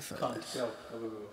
そうです Can't tell a little.